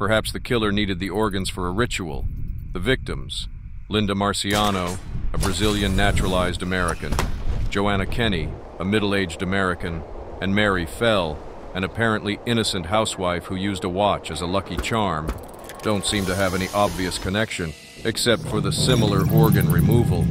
Perhaps the killer needed the organs for a ritual. The victims. Linda Marciano, a Brazilian naturalized American, Joanna Kenny, a middle aged American, and Mary Fell, an apparently innocent housewife who used a watch as a lucky charm, don't seem to have any obvious connection, except for the similar organ removal.